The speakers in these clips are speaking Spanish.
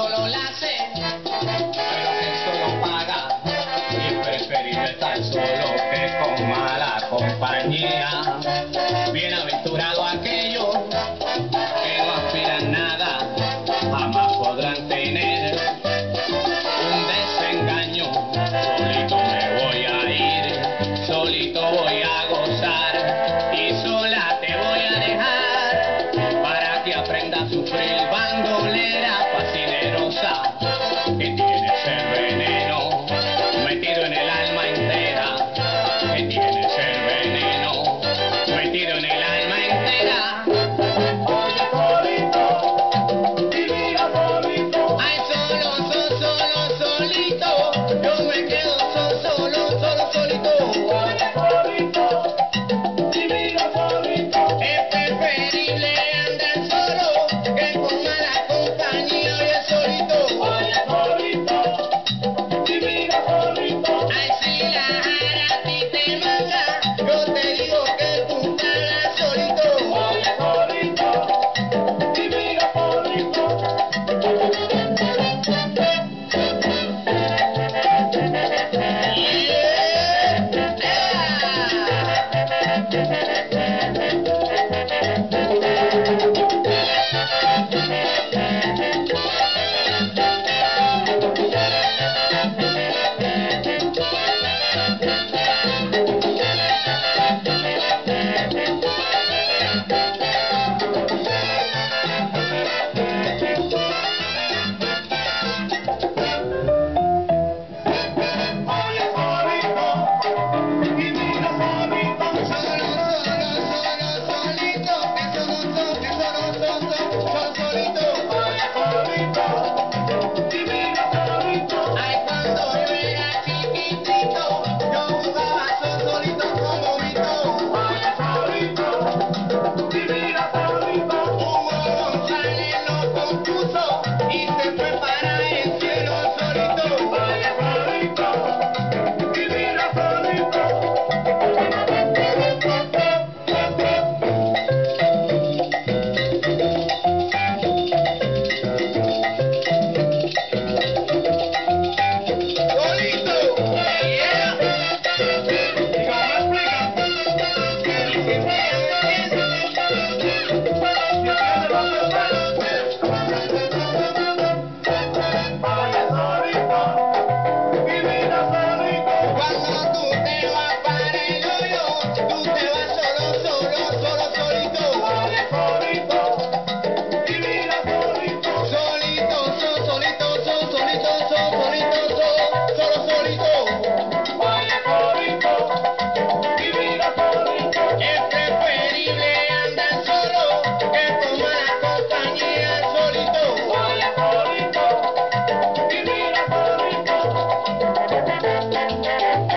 solo la sé, pero esto no paga y es preferible estar solo que con mala compañía.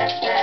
Thank you.